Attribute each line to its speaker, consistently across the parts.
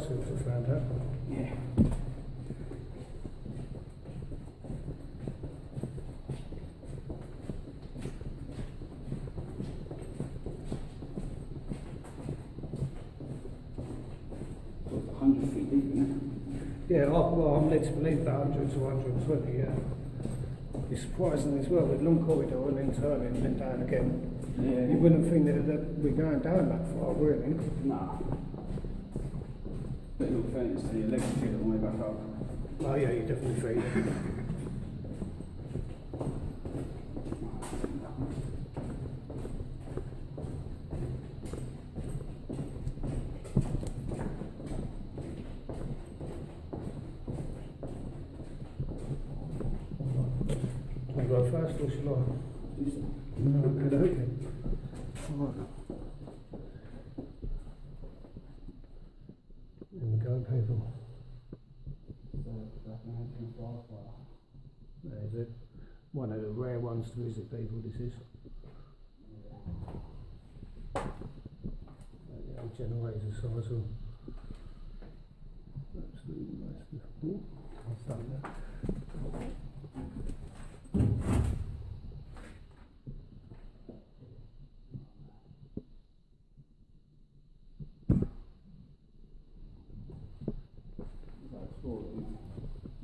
Speaker 1: surprised when I found out.
Speaker 2: Yeah. So 100 feet deep,
Speaker 1: Yeah, well, I'm led to believe about 100 to 120, yeah. It's surprising as well, with long corridor and then turning and then down again.
Speaker 2: Yeah.
Speaker 1: You wouldn't think that, that we're going down that far, really.
Speaker 2: Nah. The up.
Speaker 1: Oh yeah, you're definitely. Can go first or shall I? No, okay, okay. Alright. Here we go, people. That is it. One of the rare ones to visit people, this is. The old generator size of absolutely. Ooh, I've done that.
Speaker 2: Like sport, you know.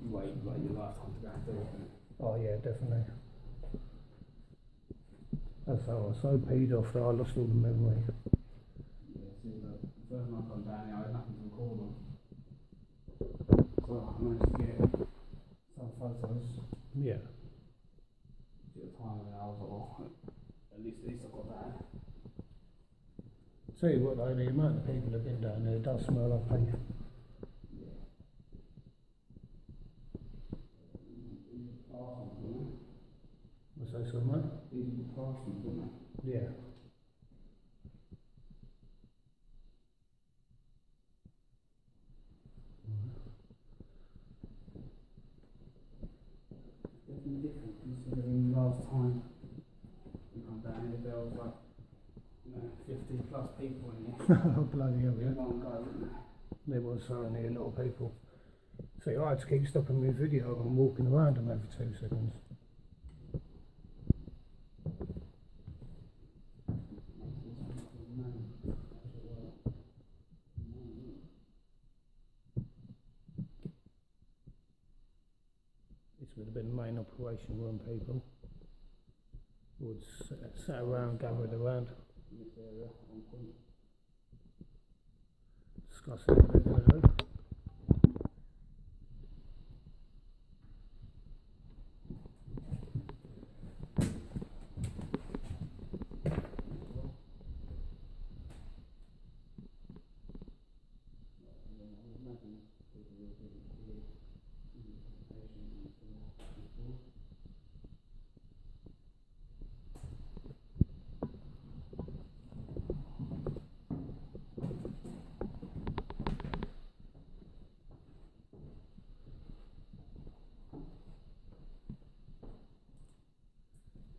Speaker 2: You wait like your lifetime to go and do it. innit?
Speaker 1: Oh yeah, definitely. That's how I was so peed off that I lost all the memory.
Speaker 2: Yeah, see, the first time I come down here, I had nothing to record on. So I managed to get some photos.
Speaker 1: Yeah.
Speaker 2: At the time, and I was like, oh, at least, at least I got that.
Speaker 1: Tell you what though, the amount of people that have been down there does smell like pee. What's that so mate?
Speaker 2: These are the classrooms, aren't they?
Speaker 1: Yeah.
Speaker 2: Definitely different considering last time we come down here, there was like, you know, 50 plus people in here.
Speaker 1: Oh, Bloody hell, yeah.
Speaker 2: One wasn't there?
Speaker 1: There was uh, certainly a lot of people. See, I had to keep stopping my video and walking around them every two seconds. Would have been the main operation room, people. Would sit, around, gathered around, discussing what they're going to do.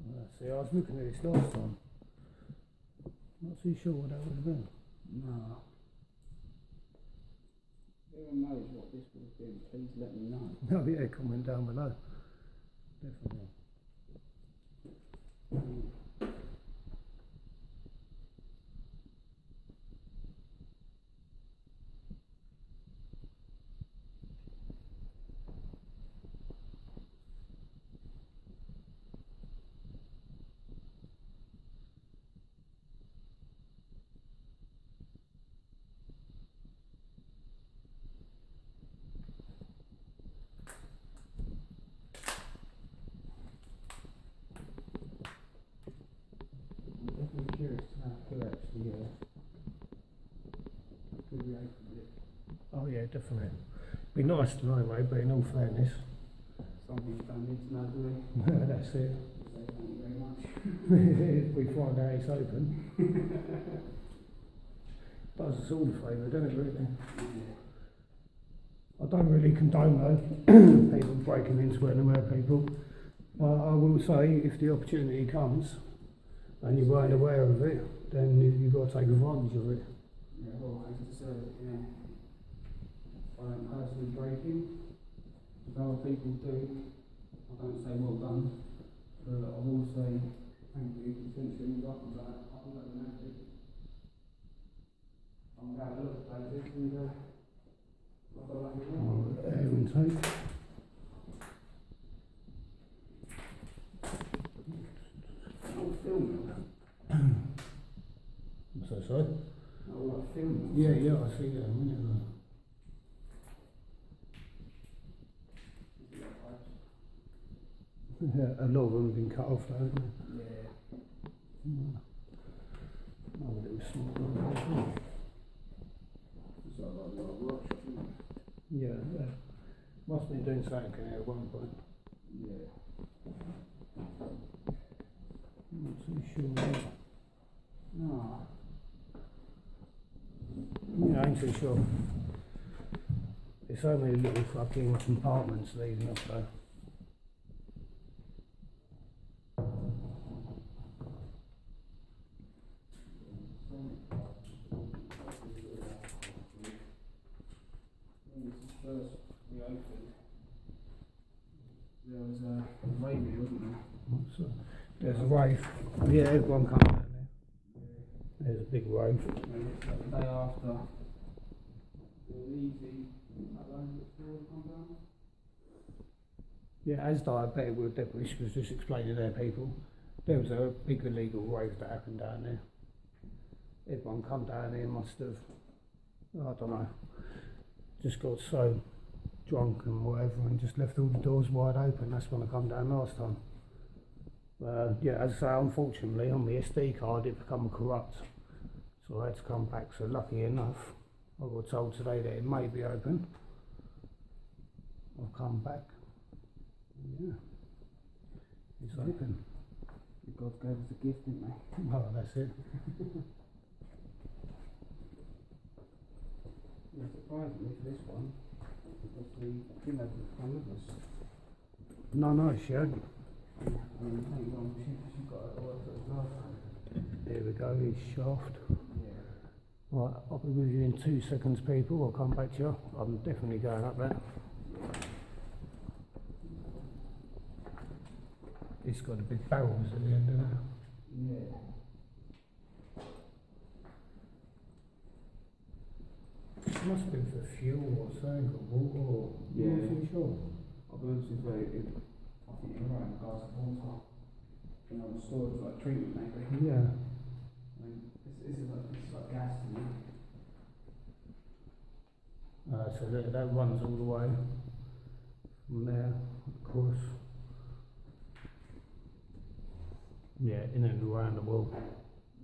Speaker 1: Uh, see, I was looking at this last time. Not too sure what that would have been.
Speaker 2: No. If anyone knows what this would have been, please let me know.
Speaker 1: Oh yeah, comment down below. Definitely.
Speaker 2: I'm definitely curious to know who actually uh, who reopened it.
Speaker 1: Yeah, definitely. Be nice to know, mate, but in all fairness,
Speaker 2: Some people don't need to know, do they?
Speaker 1: that's it.
Speaker 2: Say thank you very much.
Speaker 1: we find out it's open. Does us all a favour, doesn't it really? I don't really condone though, people breaking into anywhere, people. But I will say, if the opportunity comes and you weren't aware of it, then you, you've got to take advantage of it.
Speaker 2: Yeah, well, I yeah. I don't personally break in. If other people do, I don't say well done. But I will say thank you for finishing up on that. I think that's an attitude. I'm going to look at places and uh, I've got lucky one.
Speaker 1: Air intake.
Speaker 2: Oh, film.
Speaker 1: I'm so sorry.
Speaker 2: Oh, like film.
Speaker 1: Yeah, yeah, I see that. Yeah, a lot of them have been cut off, though, haven't they?
Speaker 2: Yeah.
Speaker 1: But it small. one.
Speaker 2: It's like a little workshop, isn't it?
Speaker 1: Yeah, yeah. Must have been doing something at one point.
Speaker 2: Yeah.
Speaker 1: Not too sure.
Speaker 2: No.
Speaker 1: Yeah, I ain't too sure. There's so many little fucking compartments leading up though. Yeah, as diabetic with Debrish was just explaining to their people, there was a big illegal rave that happened down there. Everyone come down there must have, I don't know, just got so drunk and whatever and just left all the doors wide open. That's when I come down last time. Uh, yeah, as I say, unfortunately on the SD card it become corrupt. So I had to come back. So lucky enough, I got told today that it may be open. I've come back. Yeah. It's
Speaker 2: it?
Speaker 1: open.
Speaker 2: God gave us a gift, didn't they?
Speaker 1: Oh, that's it.
Speaker 2: Yeah, surprisingly for this one, because the thing hasn't come with us.
Speaker 1: No, no, she hadn't.
Speaker 2: I mean, thank God, she, she got it all for as well.
Speaker 1: There we go, his shaft.
Speaker 2: Yeah.
Speaker 1: Right, I'll be with you in two seconds, people. I'll come back to you. I'm definitely going up there. It's got the big barrels at the end of it.
Speaker 2: Yeah.
Speaker 1: It must have been for fuel or something, or water or...
Speaker 2: Yeah.
Speaker 1: I'm not too sure.
Speaker 2: I'll be honest with you, it, I think you're right in regards to water. You know, the storage, like treatment maybe.
Speaker 1: Yeah.
Speaker 2: I mean, this, this is like, this is like gas to me.
Speaker 1: Uh, so that, that runs all the way from there, of course. Yeah, in and around the wall.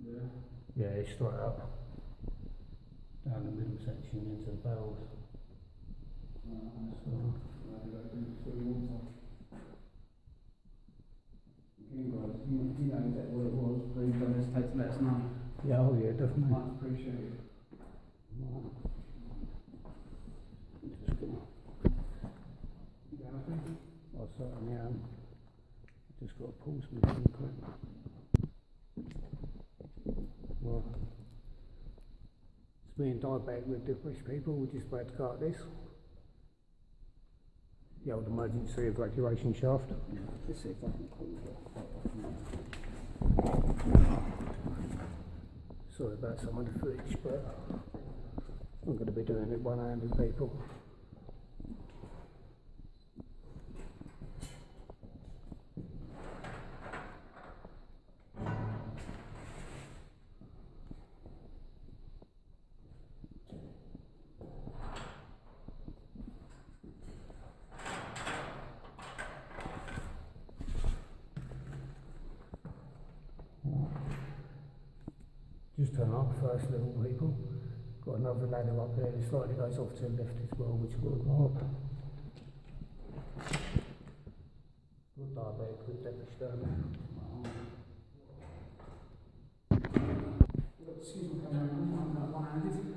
Speaker 2: Yeah.
Speaker 1: Yeah, it's straight up. Down the middle section into the barrels.
Speaker 2: Uh,
Speaker 1: So,
Speaker 2: uh, you gotta do free water. Okay, guys, if you, if you what it was, please don't hesitate to let us know.
Speaker 1: yeah, oh yeah, definitely.
Speaker 2: Much appreciated.
Speaker 1: Right. Just gonna,
Speaker 2: You got anything?
Speaker 1: I certainly am. Just got to pause my thing quick. Right. It's me and diabetic with British people, we're just about to go at this. The old emergency evacuation shaft.
Speaker 2: Let's see if I can you.
Speaker 1: Sorry about some of the footage, but I'm going to be doing it one-handed, people. first little people. Got another ladder up there that slightly goes off to the left as well, which will mark. Good diabetic with depisderma.
Speaker 2: Excuse me, I'm
Speaker 1: one-handed.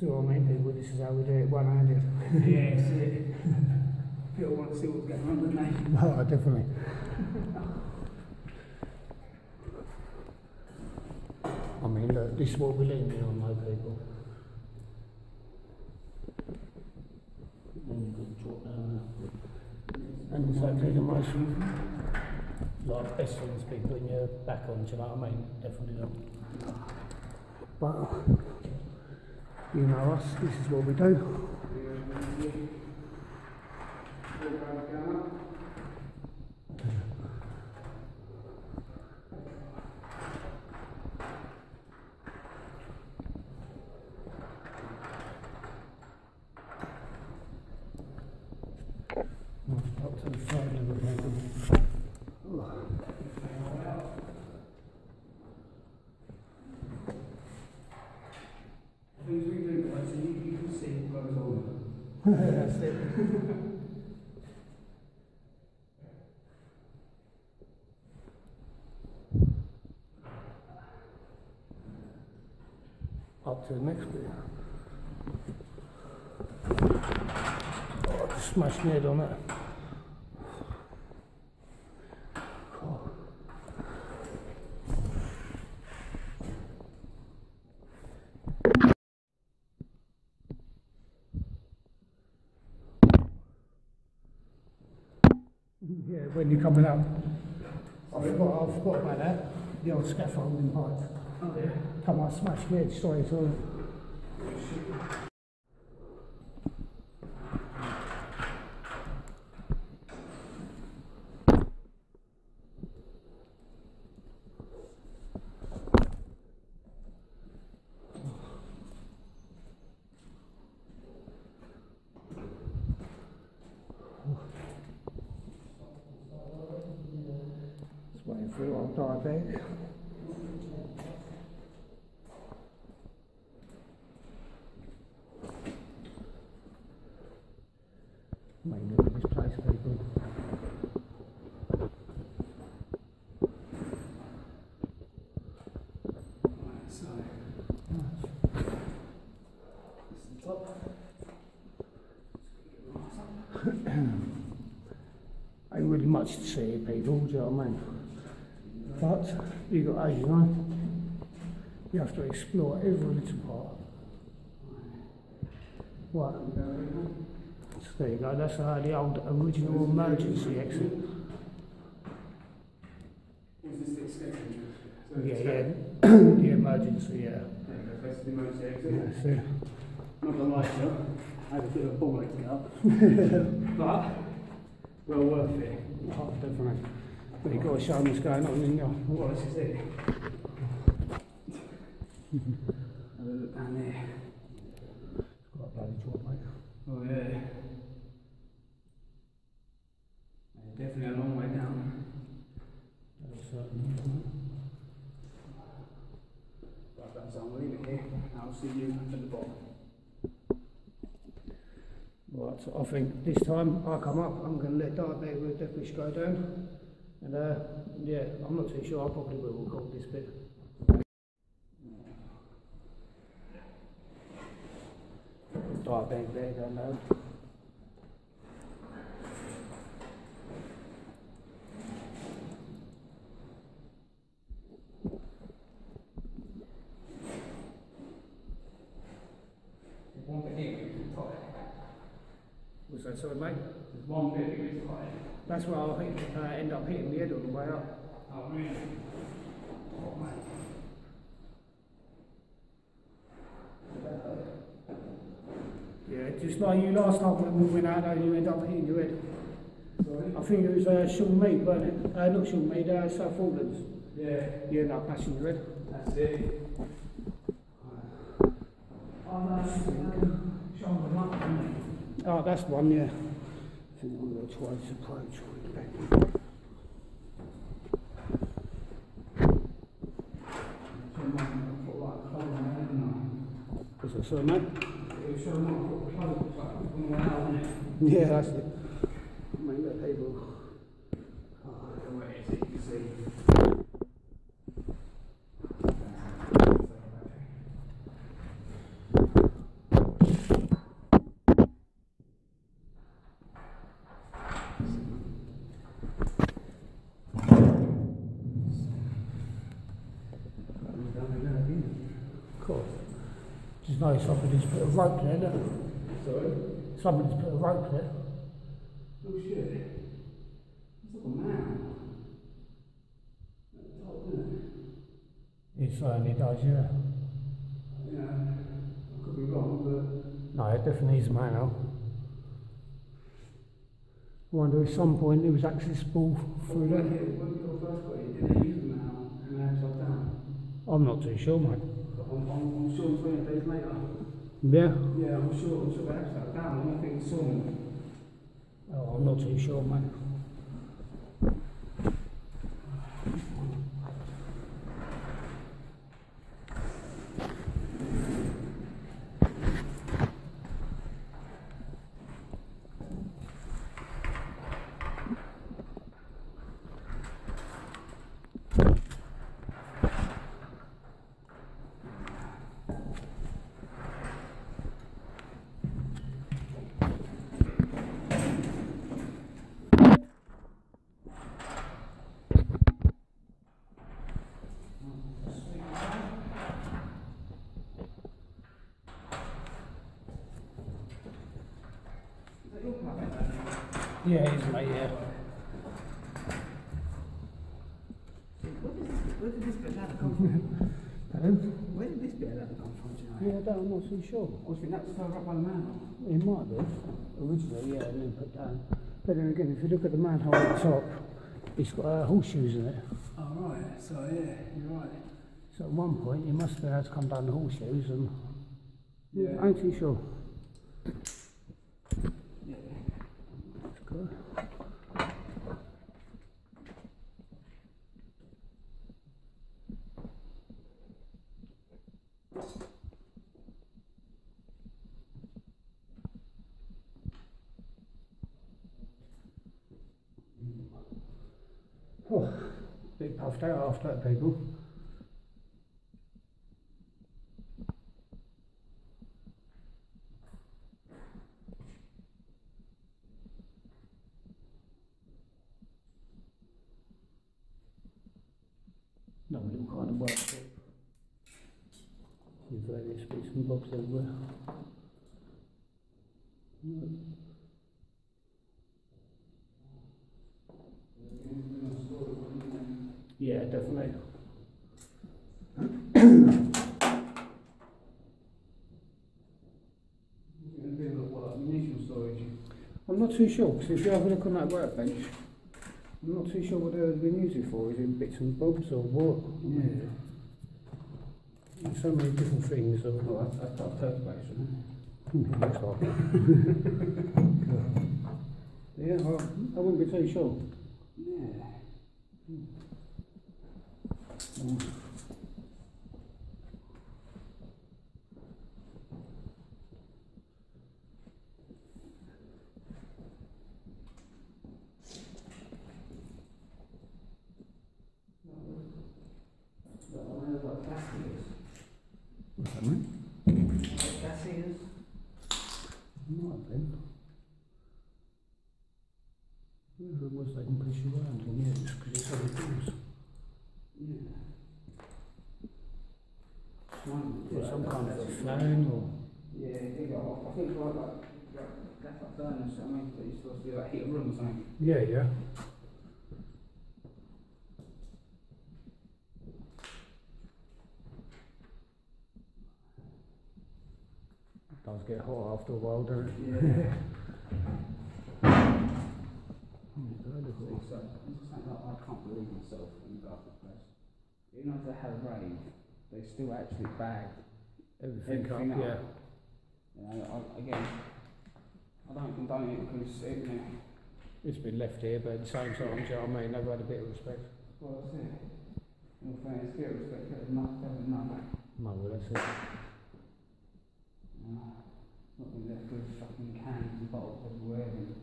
Speaker 1: So I mean this is how we do it one-handed.
Speaker 2: yes. People to see what's going on, don't they?
Speaker 1: Oh, definitely. I mean, look, this is what we're leaning on, though, people. And you can drop down there. And exactly the most, like, best things to be putting your back on, do you know what I mean? Definitely not. But, you know us, this is what we do. Up to the side of the people.
Speaker 2: Things we do, like, so you, you can see what goes on.
Speaker 1: That's it. Up to the next bit. Oh, I just smashed my head on. God. Yeah, when you're coming up. I forgot, I forgot about uh, that. The old scaffolding pipe.
Speaker 2: Oh.
Speaker 1: Come on, smash my head straight on. Just waiting for it, I'll dive back. Mate, look at this place, people.
Speaker 2: Right, so. That's the top.
Speaker 1: Ain't really much to see people, do you know what I mean? But, you got, as you know, you have to explore every little part. What? So there you go, that's uh, the old original emergency exit.
Speaker 2: Is this the extension? So
Speaker 1: Yeah, yeah, the emergency, yeah.
Speaker 2: Yeah, the emergency exit.
Speaker 1: It.
Speaker 2: Not gonna lie to I had a bit of a ball to get up. but, well worth it.
Speaker 1: Oh, definitely. But you've got to show them what's going on, in you?
Speaker 2: Well, this is it. Have a look down there.
Speaker 1: Got a bloody drop, mate.
Speaker 2: Oh yeah. Yeah, Definitely a long way down.
Speaker 1: That's certain.
Speaker 2: Right, that's I'm leaving here. I'll see you at the bottom.
Speaker 1: So I think this time I come up, I'm going to let Dark Day with Death go down. And uh, yeah, I'm not too sure, I probably will record this bit. Dark there, going down.
Speaker 2: There's one bit here which is tight.
Speaker 1: Sorry, mate?
Speaker 2: There's one which is.
Speaker 1: That's where I'll hit, uh, end up hitting the head on the way up.
Speaker 2: Oh really? Oh mate.
Speaker 1: Yeah, just like you last time when we went out there, you end up hitting your head.
Speaker 2: Sorry?
Speaker 1: I think it was uh, Sean Mead, wasn't it? Uh, not Sean Mead, uh, South Auckland's.
Speaker 2: Yeah,
Speaker 1: You end up bashing your head.
Speaker 2: that's it. Oh no, Sean the monk, isn't
Speaker 1: Oh, that's one, yeah. I think I'm going to try this approach. it.
Speaker 2: Monk put like a clothes on it, didn't
Speaker 1: Was that so, mate?
Speaker 2: I? It was Sean Monk put clothes like on the way out, wasn't it?
Speaker 1: Yeah, that's it. I mean, look, people.
Speaker 2: The way it is, you can see.
Speaker 1: just know somebody's put a rope there, look.
Speaker 2: Sorry?
Speaker 1: Somebody's put a rope there.
Speaker 2: Oh shit. It's like a man. At the top, isn't
Speaker 1: It certainly does, yeah.
Speaker 2: Yeah. I could be wrong, but.
Speaker 1: No, it definitely is a manhole. I wonder if some point it was accessible through
Speaker 2: When
Speaker 1: there.
Speaker 2: we- when we first got it, did they use them now and they upside down?
Speaker 1: I'm not too sure, mate.
Speaker 2: I'm, I'm, I'm sure 20 days later.
Speaker 1: Yeah?
Speaker 2: Yeah, I'm sure, I'm sure they upside down. I don't think saw.
Speaker 1: Oh, I'm not too sure, mate.
Speaker 2: Is that your car?
Speaker 1: Yeah, it is, mate, yeah.
Speaker 2: Where did this bit of ladder come from?
Speaker 1: Pardon?
Speaker 2: Where did this bit of ladder come from, do you know?
Speaker 1: Yeah, I don't, I'm not too sure.
Speaker 2: I think that was further up by the manhole.
Speaker 1: It might be. Originally, yeah, and then put down. But then again, if you look at the manhole at the top, it's got uh, horseshoes in it.
Speaker 2: Oh, right. So, yeah, you're right.
Speaker 1: So at one point, you must be able to come down the horseshoes and...
Speaker 2: Yeah.
Speaker 1: I ain't too sure. Good. Oh, bit puffed out after that, people. No little kind of workshop. With various bits and bobs everywhere. Yeah, definitely.
Speaker 2: It's going to be a lot what, munition storage.
Speaker 1: I'm not too sure, because if you have a look on that workbench, I'm not too sure what they've been using for. Is it bits and bobs or what?
Speaker 2: Yeah.
Speaker 1: So many different things. Or,
Speaker 2: Oh, that's, that's that isn't it?
Speaker 1: looks like it. yeah, I, I wouldn't be too sure.
Speaker 2: Yeah. What gas is?
Speaker 1: What's that mean?
Speaker 2: What gas is?
Speaker 1: Might have been. Whoever it was, they can push you around and use because it's other things.
Speaker 2: Yeah.
Speaker 1: Or some kind of a fan or.
Speaker 2: Yeah, I think, I think like, like, like, that's like furnace, I mean, that you're supposed to do like heat a room or something.
Speaker 1: Yeah, yeah. It does get hot after a while, doesn't it?
Speaker 2: Yeah.
Speaker 1: Oh, God, look at
Speaker 2: So, just like, I can't believe myself when you go up the place. Even though they had a rave, they still actually bag
Speaker 1: Everything,
Speaker 2: everything
Speaker 1: up,
Speaker 2: up.
Speaker 1: yeah.
Speaker 2: You know, I, again, I don't condone it because, it, you know,
Speaker 1: It's been left here, but at the same time, do you know what I mean? They've had a bit of respect.
Speaker 2: well, that's it. In all fairness, get respect, get enough, better than none.
Speaker 1: No, well, that's it.
Speaker 2: You not been left with fucking cans and bottles everywhere and,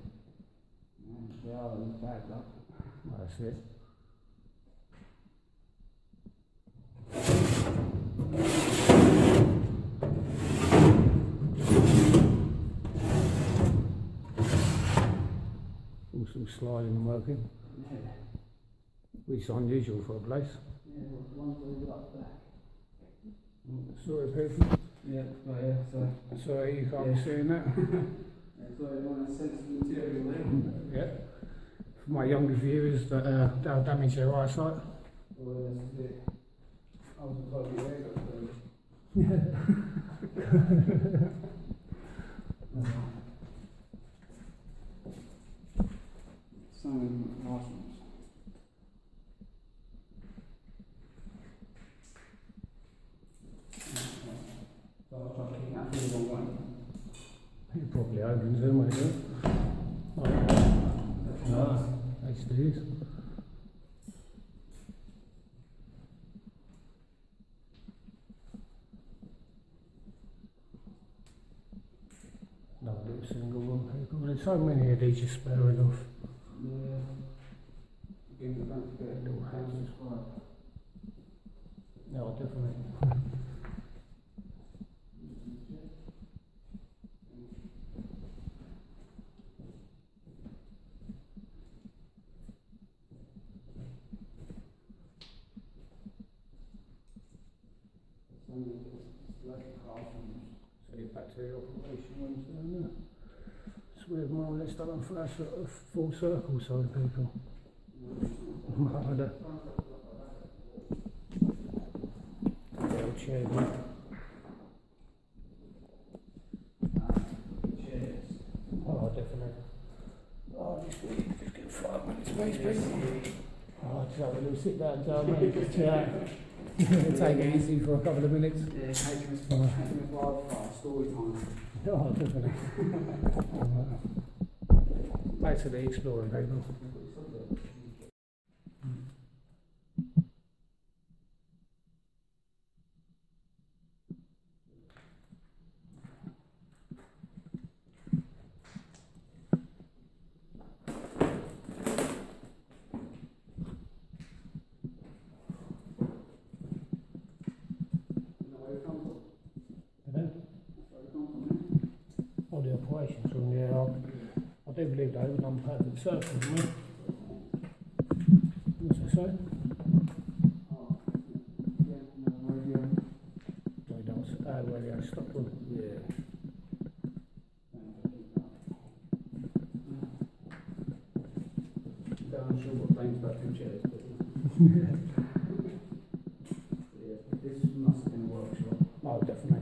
Speaker 2: you know, they are bagged up.
Speaker 1: Oh, that's it. Still sliding and working,
Speaker 2: Yeah.
Speaker 1: which is unusual for a place.
Speaker 2: Yeah, well, ones where we back.
Speaker 1: Mm, sorry, people.
Speaker 2: Yeah, but yeah, so,
Speaker 1: Sorry, you can't be seeing that.
Speaker 2: yeah, so you want a sensitive material there?
Speaker 1: yeah. For my younger viewers that uh, they'll damage their eyesight.
Speaker 2: Well, this is it. I was supposed to be there, but, Some mushrooms. So I'll try to keep that thing on one.
Speaker 1: It probably opens them, won't it? Oh, no, do. No little single one, people. There's so many of these just sparing off.
Speaker 2: Yeah. Again, don't forget
Speaker 1: Little
Speaker 2: to
Speaker 1: houses.
Speaker 2: subscribe.
Speaker 1: No, definitely.
Speaker 2: Some of it's like classrooms.
Speaker 1: So you're back to the operation ones down there. So we've more or less done a first sort of full circle side people. Chair. Oh, definitely. Oh, just, just get five minutes space, please. Oh, just have a little sit down, mate. Just. Take it easy for a couple of minutes.
Speaker 2: Yeah, HMS. HMS Wildfire, story time.
Speaker 1: Oh, definitely. To the exploring people.
Speaker 2: You know where you come from?
Speaker 1: And then,
Speaker 2: That's where you come from,
Speaker 1: all the operations room, yeah, I, I do they perfect circle, didn't they? What's that say?
Speaker 2: yeah? Oh, yeah, no, radio.
Speaker 1: They don't, uh, radio stop them.
Speaker 2: Yeah. I'm sure what Blame's about two chairs, but yeah, this must have been a workshop.
Speaker 1: Oh, definitely.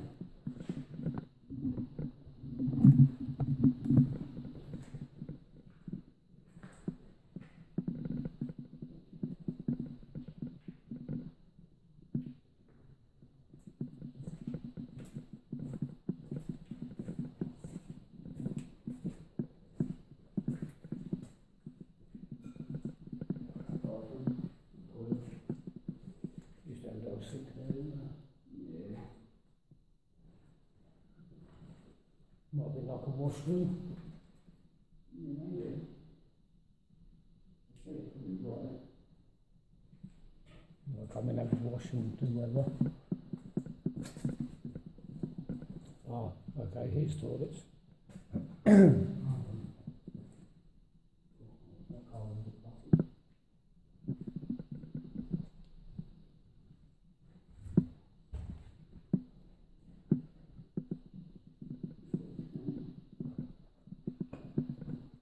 Speaker 1: Used to have a little sink there, didn't they?
Speaker 2: Yeah.
Speaker 1: Be like a washroom.
Speaker 2: Yeah. Yeah, you're right.
Speaker 1: I'll come in, have a wash and do whatever. Ah, okay, here's toilets.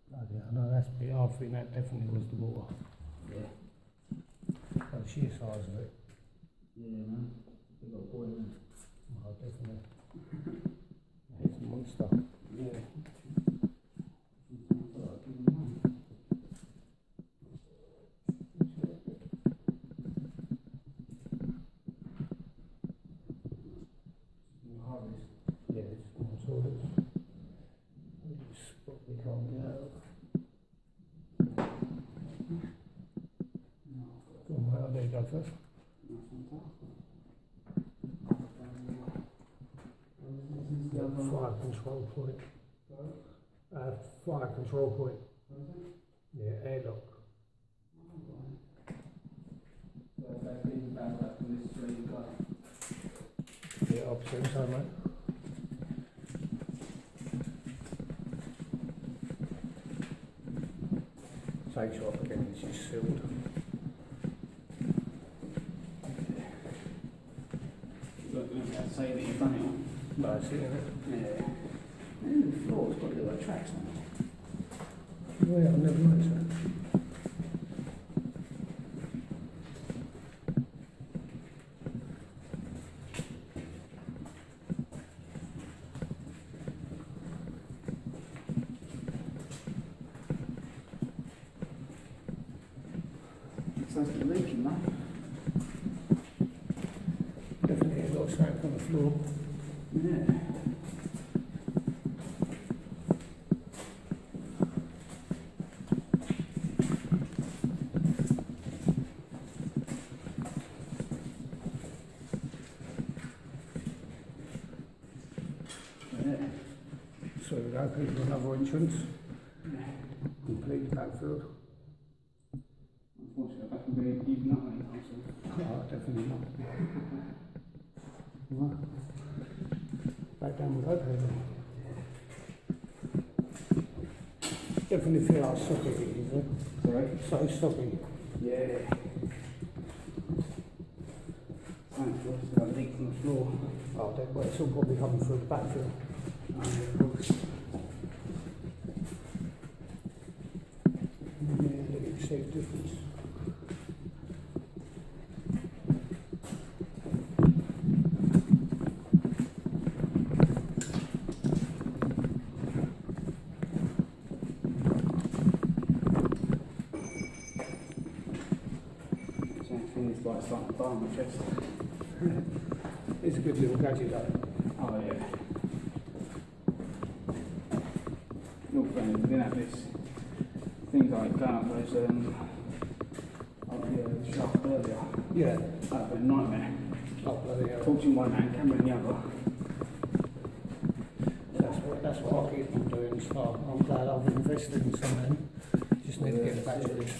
Speaker 1: Bloody hell, no, that's big. I think that definitely was the water.
Speaker 2: Yeah.
Speaker 1: The sheer size of it.
Speaker 2: Yeah, man. They got a boy, man.
Speaker 1: Oh, definitely. It's a monster.
Speaker 2: Yeah.
Speaker 1: Yeah, it's small toilets. It's probably can't get out. Go on, well, there you go first. Fire control point. Uh, fire control point. Yeah, airlock. Yeah, opposite side, mate. Take you up again, it's just sealed.
Speaker 2: say that you've done it on.
Speaker 1: But I see it.
Speaker 2: Yeah. And the floor's got little tracks on it.
Speaker 1: I've never noticed that.
Speaker 2: So it's leaking, no?
Speaker 1: Definitely a lot of sand on the floor.
Speaker 2: Yeah. Yeah.
Speaker 1: So we've opened another entrance, complete backfield.
Speaker 2: Unfortunately, be even up anytime soon.
Speaker 1: Oh, definitely not. Right. Back down we go, people. Eh? Definitely feel like soppy, is it?
Speaker 2: Sorry?
Speaker 1: So soppy.
Speaker 2: Yeah. Thanks, there's got a leak from the floor.
Speaker 1: Oh, well, it's all probably coming through the backfield.
Speaker 2: Oh, yeah, of course.
Speaker 1: Yeah, you can see the difference.
Speaker 2: Same thing is like starting to burn my chest.
Speaker 1: It's a good little gadget though.
Speaker 2: Oh yeah. Your friend didn't have this. Things like going up those um up the uh, shaft earlier.
Speaker 1: Yeah.
Speaker 2: That'd be a nightmare. Torch one hand, camera in the other.
Speaker 1: That's what, that's what I keep on doing, so I'm glad I've invested in something. Just need to get back to this.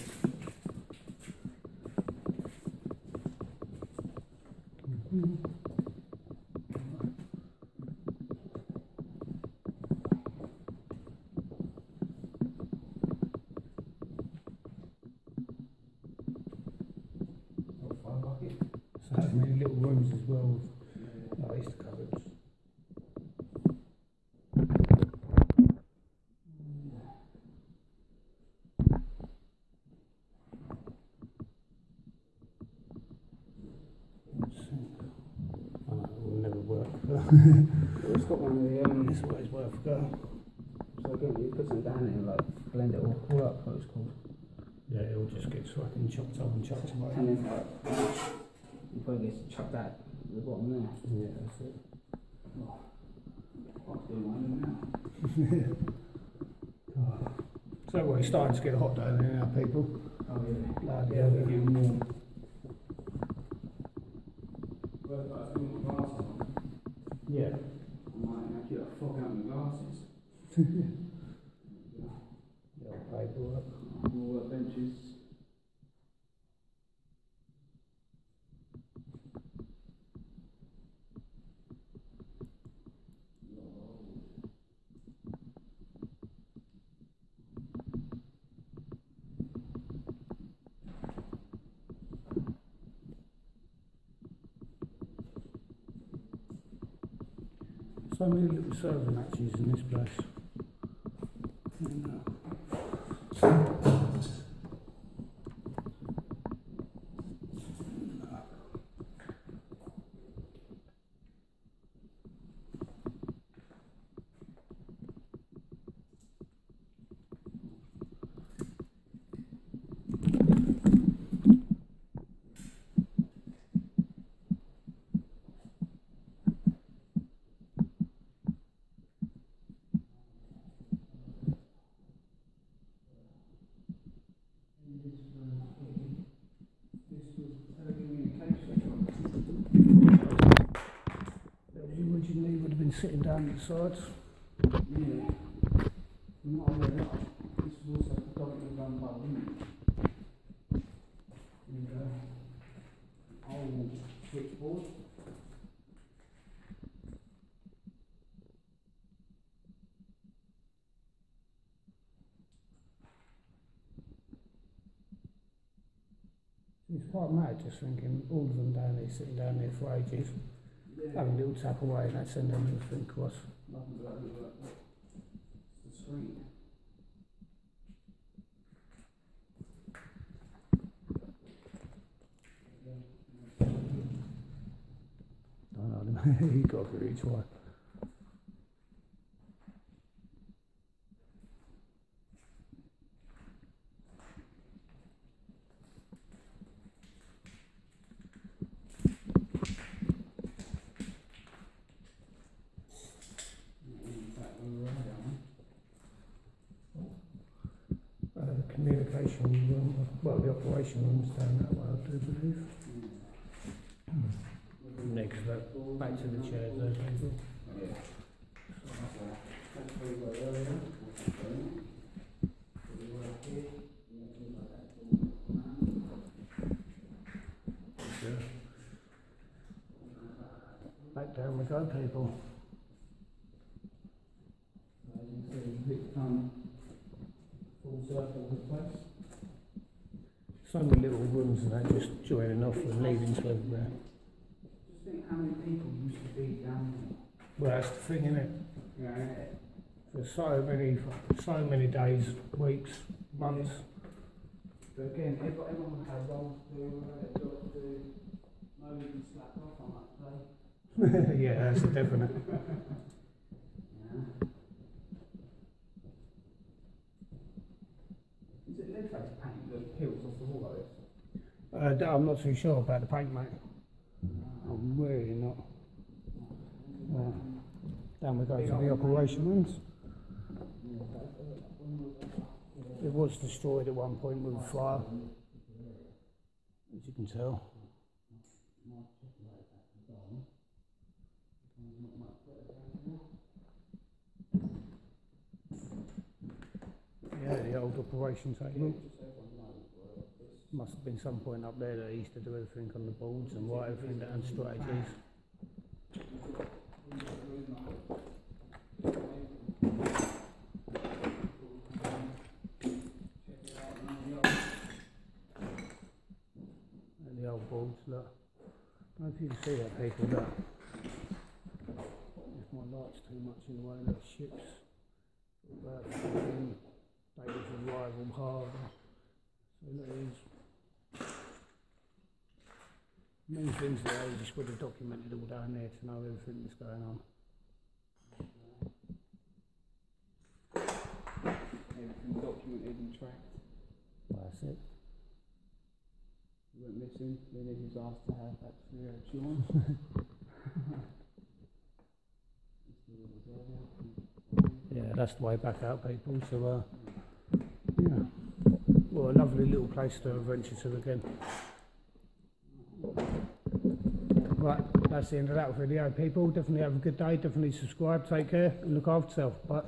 Speaker 2: Got fire bucket.
Speaker 1: So there's many little rooms as well, like Easter cupboards. Let's see. Oh, it will never work.
Speaker 2: It's got one of the um
Speaker 1: it's always worth a go.
Speaker 2: so again you put some down and like blend it all, all up what it's called.
Speaker 1: Yeah, it all just gets fucking chopped up and chopped away.
Speaker 2: And then like you probably get to chuck that at the bottom there.
Speaker 1: Yeah, that's it.
Speaker 2: I'll do one now.
Speaker 1: So it's starting to get hot down there now, people.
Speaker 2: Oh yeah.
Speaker 1: Bloody
Speaker 2: Yeah,
Speaker 1: hell.
Speaker 2: we're getting warm. But like, I put my glasses on.
Speaker 1: Yeah.
Speaker 2: I might make it a fog out my
Speaker 1: old paperwork.
Speaker 2: More benches.
Speaker 1: So many little server matches in this place. keep sitting down the sides.
Speaker 2: Yeah. I read this also predominantly run by women. And uh, old switchboard.
Speaker 1: It's quite mad just thinking all of them down there sitting down there for ages.
Speaker 2: Yeah.
Speaker 1: have a little tap away and that's send across.
Speaker 2: Nothing but that little, like, the street.
Speaker 1: I don't know, you got to each one.
Speaker 2: In fact, we were right, aren't we?
Speaker 1: Uh, the communication room, well, the operation room's down that way, I do believe. Hmm. Next, back, back to the chairs, those people.
Speaker 2: Yeah. That's where we were earlier. That's brilliant. So we were here, and everything like that, all around.
Speaker 1: Back down we go, people.
Speaker 2: So as you can see, we've done full circle of the place.
Speaker 1: Many little rooms and that just joining off and leading to everywhere.
Speaker 2: Just think how many people used to be down there.
Speaker 1: Well, that's the thing, isn't it?
Speaker 2: here.
Speaker 1: For so many, so many days, weeks, months.
Speaker 2: But again, everyone, had roles to do, had a job to do. Nobody can slack off on that day.
Speaker 1: yeah, that's a definite.
Speaker 2: Yeah. Is it lead face paint that peels off the wall like
Speaker 1: Uh, d- I'm not too sure about the paint, mate. I'm really not. Down we go to the operation rooms. It was destroyed at one point with fire, as you can tell. Yeah, the old operation table. Must have been some point up there that he used to do everything on the boards and write everything down strategies. And the old boards, look. I don't know if you can see that, people, look. If my light's too much in the way, look, ships. About David's arrival harbour. So look, there's many things there, you just would have documented all down there to know everything that's going on.
Speaker 2: Everything documented and tracked.
Speaker 1: Well, that's it.
Speaker 2: You went missing, then he was asked to have that John.
Speaker 1: Yeah, that's the way back out, people. So, uh, yeah. Well, a lovely little place to venture to again. Right, that's the end of that video, people. Definitely have a good day. Definitely subscribe, take care, and look after yourself. Bye.